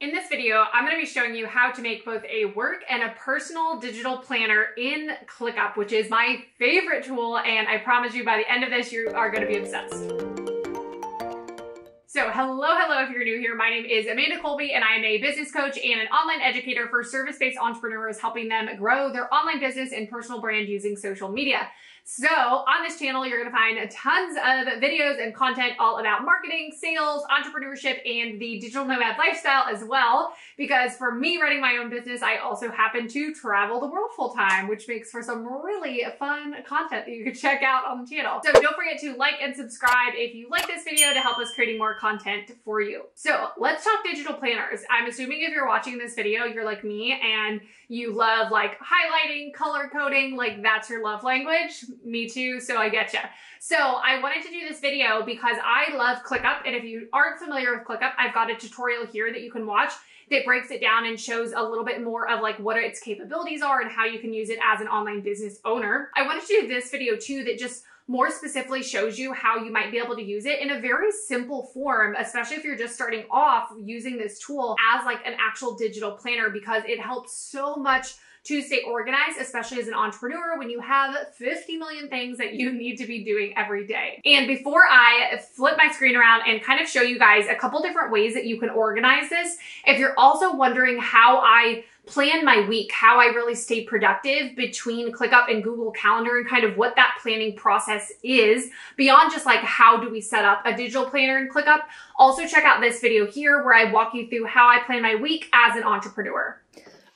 In this video, I'm going to be showing you how to make both a work and a personal digital planner in ClickUp, which is my favorite tool, and I promise you by the end of this, you are going to be obsessed. So hello, hello if you're new here. My name is Amanda Kolbye and I am a business coach and an online educator for service-based entrepreneurs helping them grow their online business and personal brand using social media. So on this channel, you're to find tons of videos and content all about marketing, sales, entrepreneurship, and the digital nomad lifestyle as well. Because for me running my own business, I also happen to travel the world full time, which makes for some really fun content that you can check out on the channel. So don't forget to like and subscribe if you like this video to help us creating more content for you. So let's talk digital planners. I'm assuming if you're watching this video, you're like me and you love like highlighting, color coding, like that's your love language me too, so I get you. So I wanted to do this video because I love ClickUp, and if you aren't familiar with ClickUp, I've got a tutorial here that you can watch that breaks it down and shows a little bit more of like what its capabilities are and how you can use it as an online business owner. I wanted to do this video too that just more specifically shows you how you might be able to use it in a very simple form, especially if you're just starting off using this tool as like an actual digital planner because it helps so much to stay organized, especially as an entrepreneur when you have 50 million things that you need to be doing every day. And before I flip my screen around and kind of show you guys a couple different ways that you can organize this, if you're also wondering how I plan my week, how I really stay productive between ClickUp and Google Calendar and kind of what that planning process is beyond just like how do we set up a digital planner in ClickUp. Also check out this video here where I walk you through how I plan my week as an entrepreneur.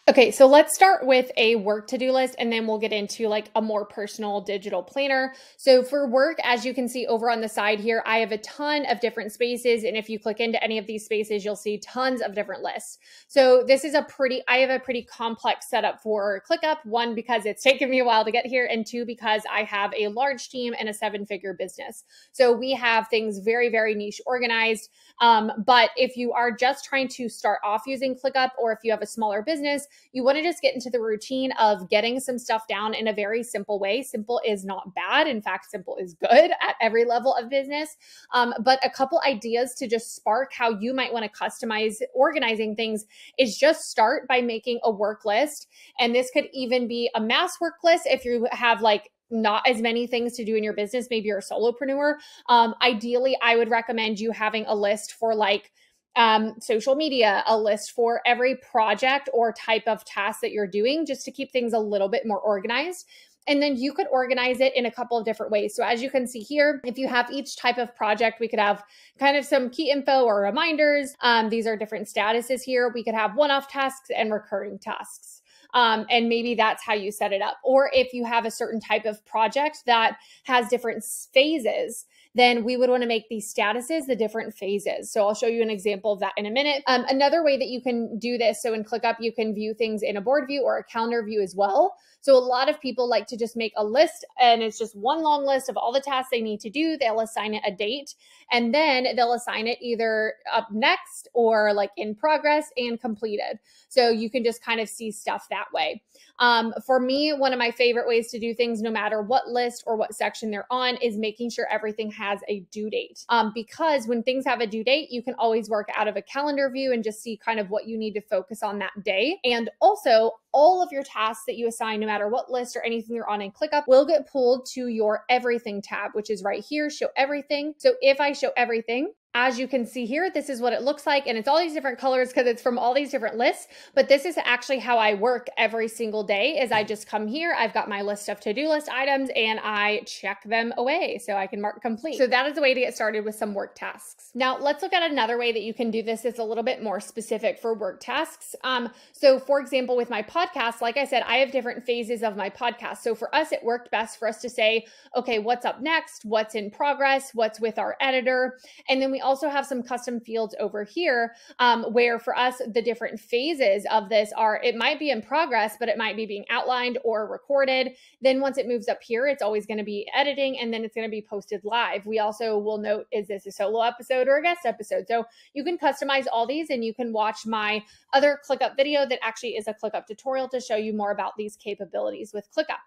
Okay, so let's start with a work to do list and then we'll get into like a more personal digital planner. So for work, as you can see over on the side here, I have a ton of different spaces. And if you click into any of these spaces, you'll see tons of different lists. So this is a pretty, I have a pretty complex setup for ClickUp. One, because it's taken me a while to get here, and two, because I have a large team and a seven figure business. So we have things very, very niche organized. Um, but if you are just trying to start off using ClickUp or if you have a smaller business, you want to just get into the routine of getting some stuff down in a very simple way. Simple is not bad. In fact, simple is good at every level of business. Um, but a couple ideas to just spark how you might want to customize organizing things is just start by making a work list. And this could even be a mass work list if you have like not as many things to do in your business, maybe you're a solopreneur. Um, ideally, I would recommend you having a list for like um, social media, a list for every project or type of task that you're doing, just to keep things a little bit more organized. And then you could organize it in a couple of different ways. So as you can see here, if you have each type of project, we could have kind of some key info or reminders. Um, these are different statuses here. We could have one-off tasks and recurring tasks. Um, and maybe that's how you set it up. Or if you have a certain type of project that has different phases, then we would want to make these statuses the different phases. So I'll show you an example of that in a minute. Um, another way that you can do this, so in ClickUp, you can view things in a board view or a calendar view as well. So a lot of people like to just make a list and it's just one long list of all the tasks they need to do. They'll assign it a date and then they'll assign it either up next or like in progress and completed. So you can just kind of see stuff that way. Um, for me, one of my favorite ways to do things, no matter what list or what section they're on, is making sure everything has a due date. Um, because when things have a due date, you can always work out of a calendar view and just see kind of what you need to focus on that day. And also, all of your tasks that you assign, no matter what list or anything you're on in ClickUp, will get pulled to your everything tab, which is right here, show everything. So if I show everything, as you can see here, this is what it looks like. And it's all these different colors because it's from all these different lists. But this is actually how I work every single day is I just come here. I've got my list of to-do list items and I check them away so I can mark complete. So that is a way to get started with some work tasks. Now let's look at another way that you can do this that's a little bit more specific for work tasks. Um, so for example, with my podcast, like I said, I have different phases of my podcast. So for us, it worked best for us to say, okay, what's up next? What's in progress? What's with our editor? And then we also have some custom fields over here um, where for us, the different phases of this are it might be in progress, but it might be being outlined or recorded. Then once it moves up here, it's always going to be editing and then it's going to be posted live. We also will note is this a solo episode or a guest episode? So you can customize all these and you can watch my other ClickUp video that actually is a ClickUp tutorial to show you more about these capabilities with ClickUp.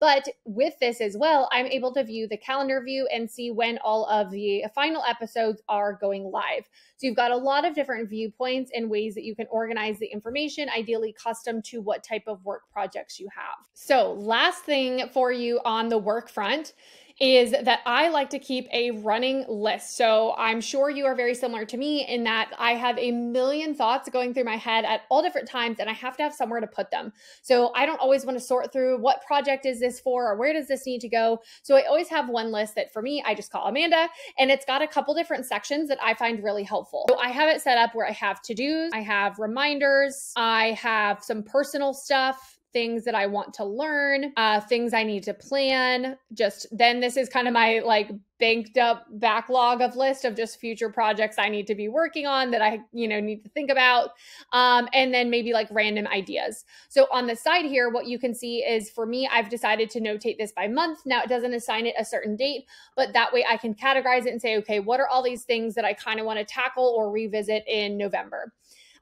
But with this as well, I'm able to view the calendar view and see when all of the final episodes are going live. So you've got a lot of different viewpoints and ways that you can organize the information, ideally custom to what type of work projects you have. So, last thing for you on the work front is that I like to keep a running list. So I'm sure you are very similar to me in that I have a million thoughts going through my head at all different times and I have to have somewhere to put them. So I don't always want to sort through what project is this for or where does this need to go. So I always have one list that for me, I just call Amanda and it's got a couple different sections that I find really helpful. So I have it set up where I have to dos, I have reminders, I have some personal stuff things that I want to learn, uh, things I need to plan. Just then, this is kind of my like banked up backlog of list of just future projects I need to be working on that I, you know, need to think about. Um, and then maybe like random ideas. So on the side here, what you can see is for me, I've decided to notate this by month. Now it doesn't assign it a certain date, but that way I can categorize it and say, okay, what are all these things that I kind of want to tackle or revisit in November?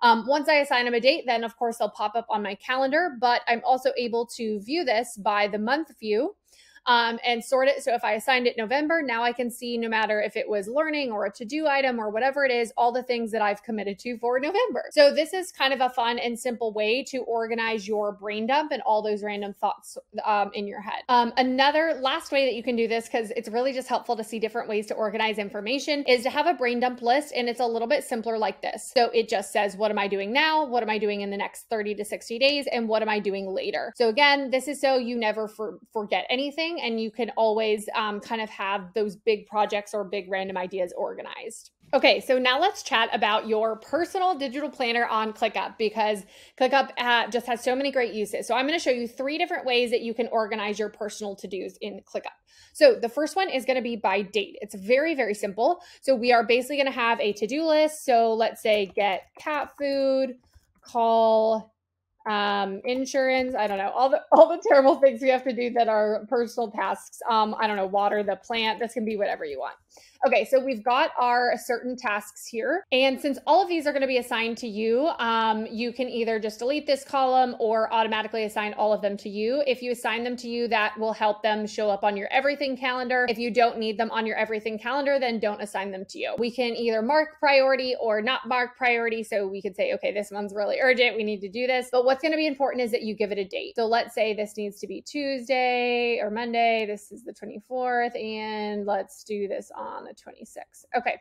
Um, once I assign them a date, then of course they'll pop up on my calendar, but I'm also able to view this by the month view um, and sort it. So if I assigned it November, now I can see no matter if it was learning or a to do item or whatever it is, all the things that I've committed to for November. So this is kind of a fun and simple way to organize your brain dump and all those random thoughts um, in your head. Um, another last way that you can do this, because it's really just helpful to see different ways to organize information, is to have a brain dump list. And it's a little bit simpler like this. So it just says, what am I doing now? What am I doing in the next 30 to 60 days? And what am I doing later? So again, this is so you never for- forget anything and you can always um, kind of have those big projects or big random ideas organized. Okay, so now let's chat about your personal digital planner on ClickUp because ClickUp uh, just has so many great uses. So I'm going to show you three different ways that you can organize your personal to-dos in ClickUp. So the first one is going to be by date. It's very, very simple. So we are basically going to have a to-do list. So let's say get cat food, call um, insurance. I don't know all the all the terrible things we have to do that are personal tasks. Um, I don't know, water the plant. This can be whatever you want. Okay, so we've got our certain tasks here. And since all of these are going to be assigned to you, um, you can either just delete this column or automatically assign all of them to you. If you assign them to you, that will help them show up on your everything calendar. If you don't need them on your everything calendar, then don't assign them to you. We can either mark priority or not mark priority. So we could say, okay, this one's really urgent. We need to do this. But what's going to be important is that you give it a date. So let's say this needs to be Tuesday or Monday. This is the 24th. And let's do this on the 26th. Okay.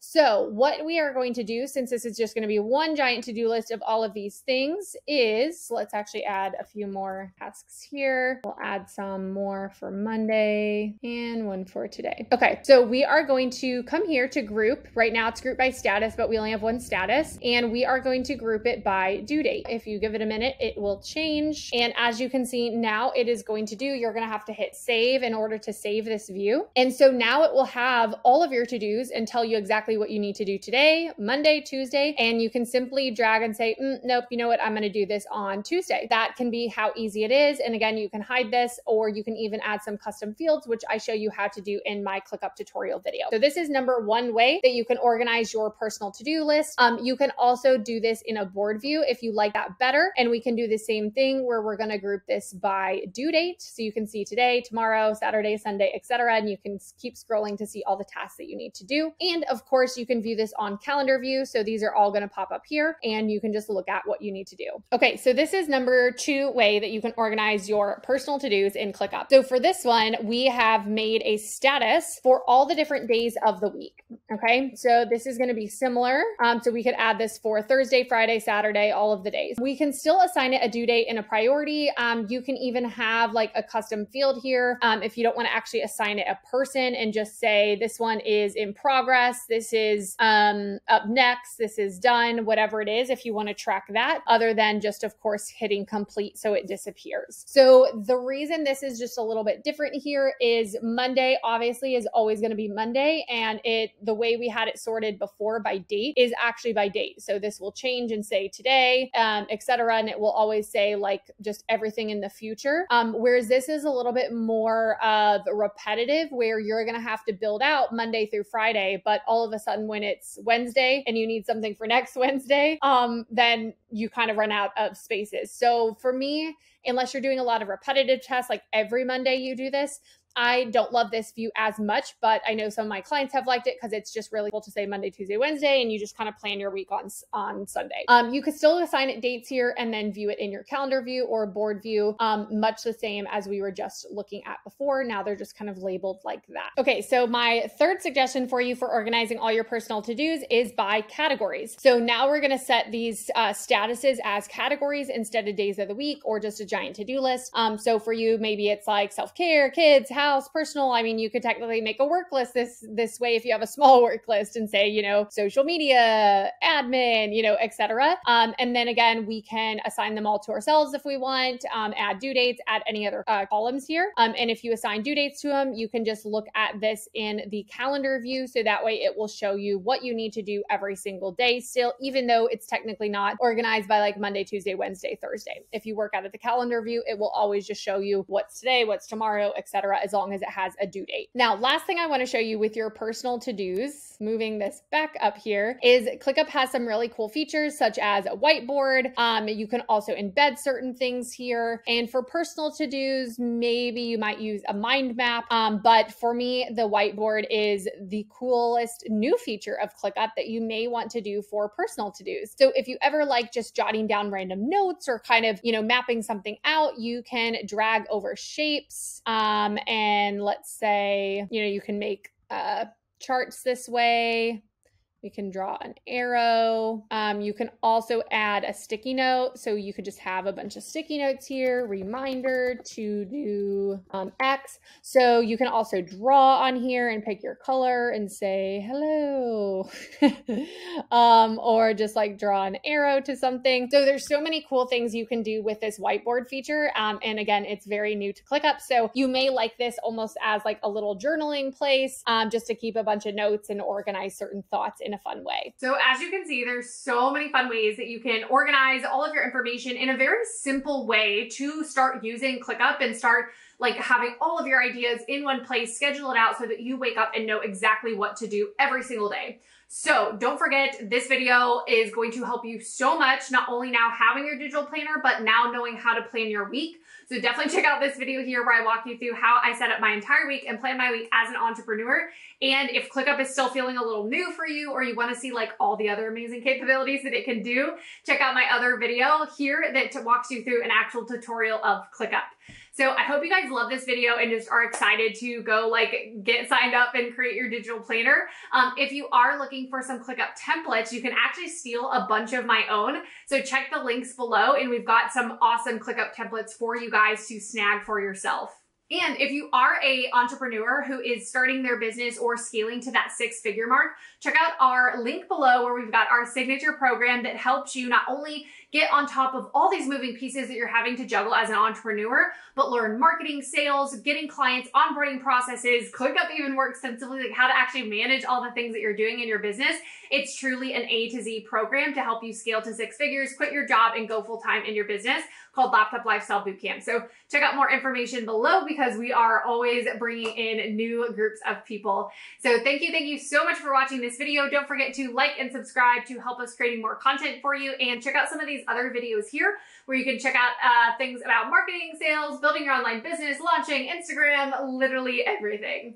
So, what we are going to do, since this is just going to be one giant to do list of all of these things, is let's actually add a few more tasks here. We'll add some more for Monday and one for today. Okay, so we are going to come here to group. Right now it's grouped by status, but we only have one status, and we are going to group it by due date. If you give it a minute, it will change. And as you can see, now it is going to do, you're going to have to hit save in order to save this view. And so now it will have all of your to dos and tell you exactly what you need to do today, Monday, Tuesday, and you can simply drag and say, mm, nope, you know what, I'm going to do this on Tuesday. That can be how easy it is. And again, you can hide this or you can even add some custom fields, which I show you how to do in my ClickUp tutorial video. So this is number one way that you can organize your personal to-do list. Um, you can also do this in a board view if you like that better. And we can do the same thing where we're going to group this by due date. So you can see today, tomorrow, Saturday, Sunday, etc. And you can keep scrolling to see all the tasks that you need to do. And of course, you can view this on calendar view. So these are all going to pop up here and you can just look at what you need to do. Okay, so this is number two way that you can organize your personal to-dos in ClickUp. So for this one, we have made a status for all the different days of the week. Okay, so this is going to be similar. Um, so we could add this for Thursday, Friday, Saturday, all of the days. We can still assign it a due date and a priority. Um, you can even have like a custom field here um, if you don't want to actually assign it a person and just say this one is in progress. This this is um, up next, this is done, whatever it is, if you want to track that, other than just, of course, hitting complete so it disappears. So the reason this is just a little bit different here is Monday obviously is always going to be Monday, and it the way we had it sorted before by date is actually by date. So this will change and say today, um, etc., and it will always say like just everything in the future. Um, whereas this is a little bit more of repetitive, where you're going to have to build out Monday through Friday, but all of a sudden when it's Wednesday and you need something for next Wednesday, um, then you kind of run out of spaces. So for me, unless you're doing a lot of repetitive tests, like every Monday you do this, I don't love this view as much, but I know some of my clients have liked it because it's just really cool to say Monday, Tuesday, Wednesday, and you just kind of plan your week on on Sunday. Um, you could still assign it dates here and then view it in your calendar view or board view, um, much the same as we were just looking at before. Now they're just kind of labeled like that. Okay, so my third suggestion for you for organizing all your personal to dos is by categories. So now we're going to set these uh, statuses as categories instead of days of the week or just a giant to do list. Um, so for you, maybe it's like self care, kids, house house, personal. I mean, you could technically make a work list this this way if you have a small work list and say, you know, social media, admin, you know, etc. Um, and then again, we can assign them all to ourselves if we want. Um, add due dates, add any other uh, columns here. Um, and if you assign due dates to them, you can just look at this in the calendar view, so that way it will show you what you need to do every single day. Still, even though it's technically not organized by like Monday, Tuesday, Wednesday, Thursday. If you work out of the calendar view, it will always just show you what's today, what's tomorrow, etc. As long as it has a due date. Now, last thing I want to show you with your personal to-dos, moving this back up here, is ClickUp has some really cool features such as a whiteboard. Um, you can also embed certain things here. And for personal to-dos, maybe you might use a mind map. Um, but for me, the whiteboard is the coolest new feature of ClickUp that you may want to do for personal to-dos. So if you ever like just jotting down random notes or kind of, you know, mapping something out, you can drag over shapes um, and let's say, you know, you can make uh, charts this way. We can draw an arrow. Um, you can also add a sticky note. So you could just have a bunch of sticky notes here, reminder to do um, X. So you can also draw on here and pick your color and say hello. um, or just like draw an arrow to something. So there's so many cool things you can do with this whiteboard feature. Um, and again, it's very new to ClickUp. So you may like this almost as like a little journaling place um, just to keep a bunch of notes and organize certain thoughts in a fun way. So as you can see, there's so many fun ways that you can organize all of your information in a very simple way to start using ClickUp and start like having all of your ideas in one place, schedule it out so that you wake up and know exactly what to do every single day. So don't forget, this video is going to help you so much, not only now having your digital planner, but now knowing how to plan your week. So definitely check out this video here where I walk you through how I set up my entire week and plan my week as an entrepreneur. And if ClickUp is still feeling a little new for you or you want to see like all the other amazing capabilities that it can do, check out my other video here that walks you through an actual tutorial of ClickUp. So I hope you guys love this video and just are excited to go like get signed up and create your digital planner. Um, if you are looking for some ClickUp templates, you can actually steal a bunch of my own. So check the links below and we've got some awesome ClickUp templates for you guys to snag for yourself. And if you are a entrepreneur who is starting their business or scaling to that six figure mark, check out our link below where we've got our signature program that helps you not only get on top of all these moving pieces that you're having to juggle as an entrepreneur, but learn marketing, sales, getting clients, onboarding processes, ClickUp even more extensively, like how to actually manage all the things that you're doing in your business. It's truly an A to Z program to help you scale to six figures, quit your job, and go full time in your business called Laptop Lifestyle Bootcamp. So check out more information below because we are always bringing in new groups of people. So thank you, thank you so much for watching this video. Don't forget to like and subscribe to help us creating more content for you and check out some of these other videos here where you can check out uh, things about marketing, sales, building your online business, launching, Instagram, literally everything.